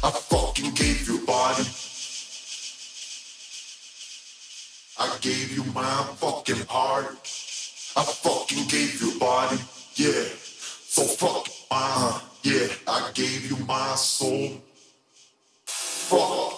I fucking gave you body. I gave you my fucking heart. I fucking gave you body. Yeah. So fuck. Uh, yeah. I gave you my soul. Fuck.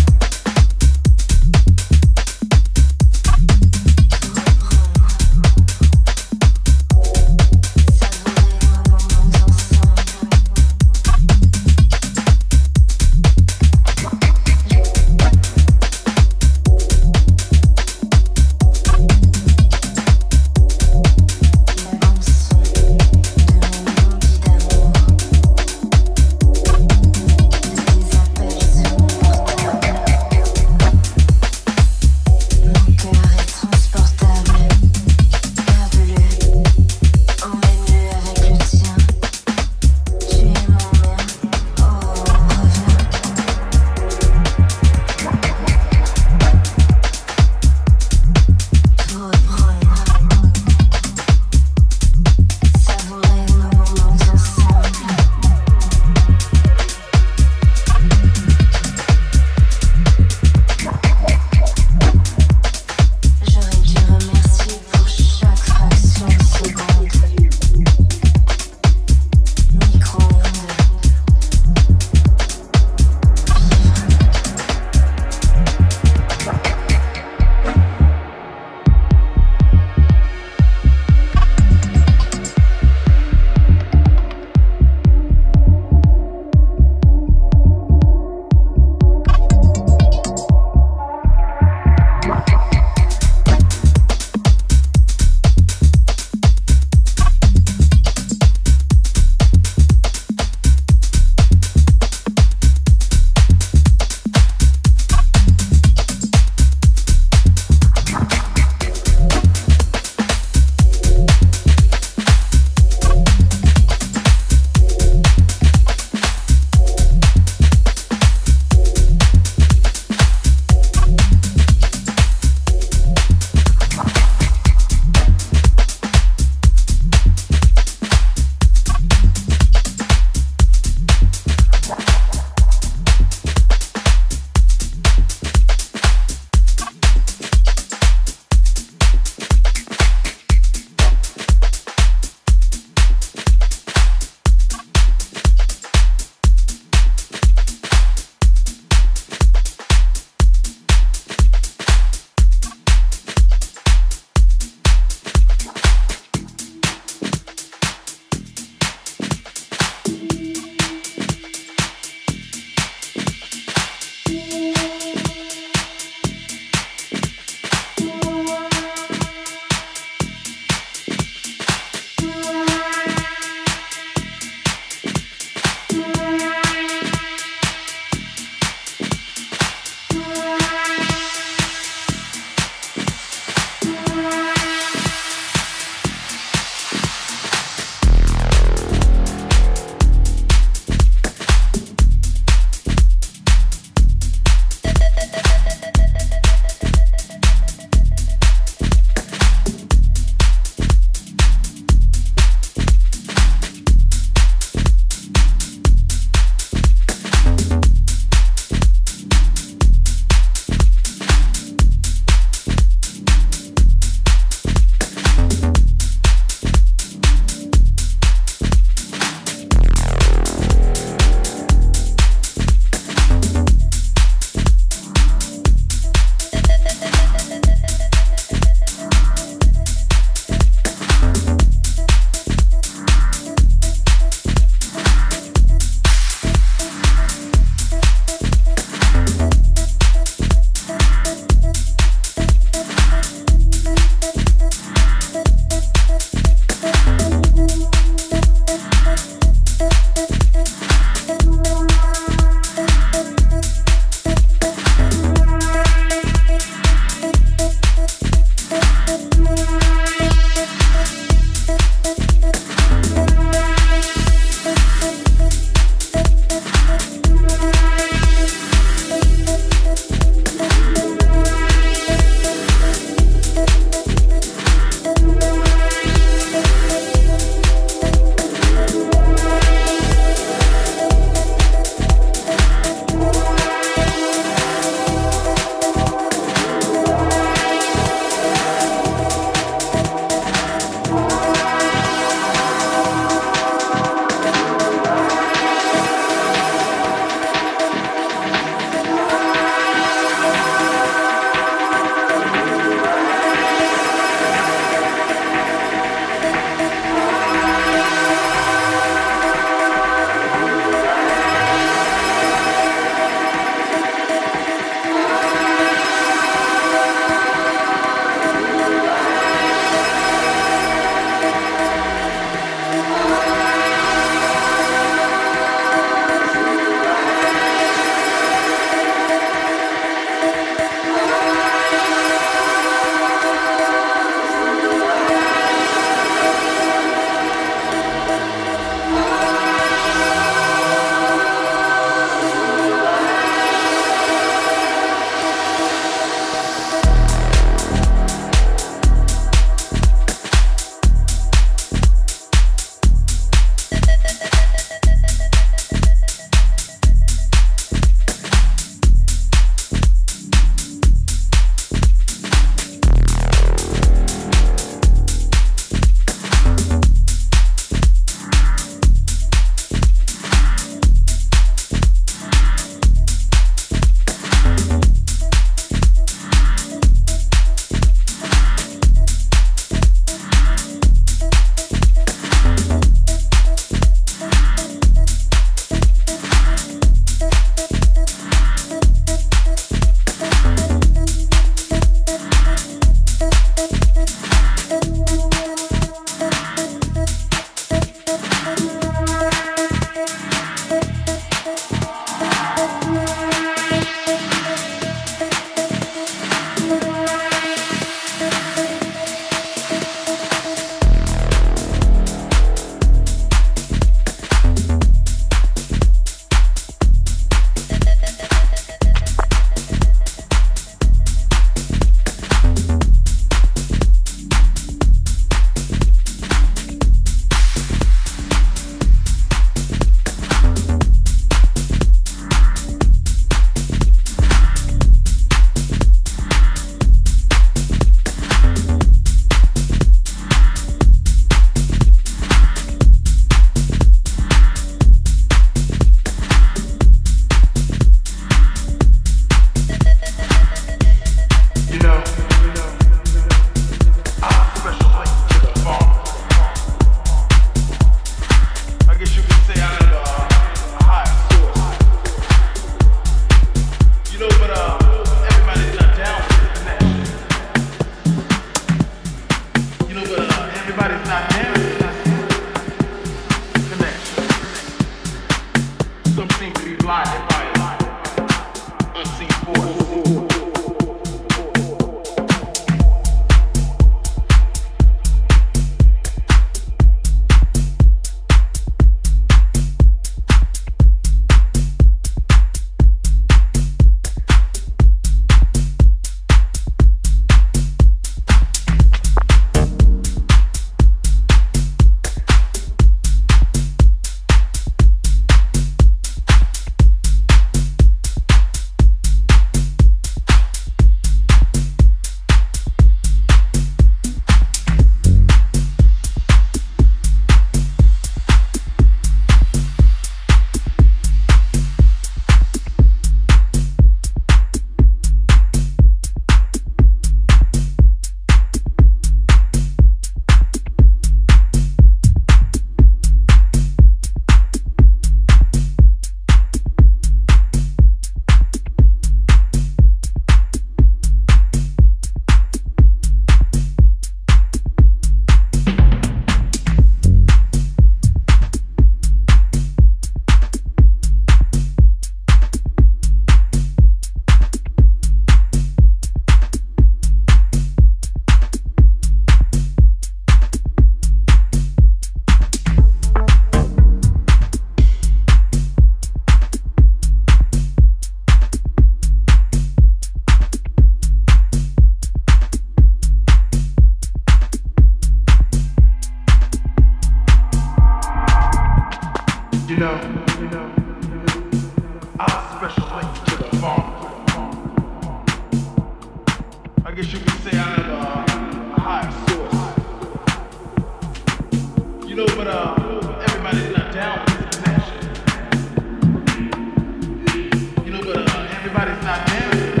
Yeah.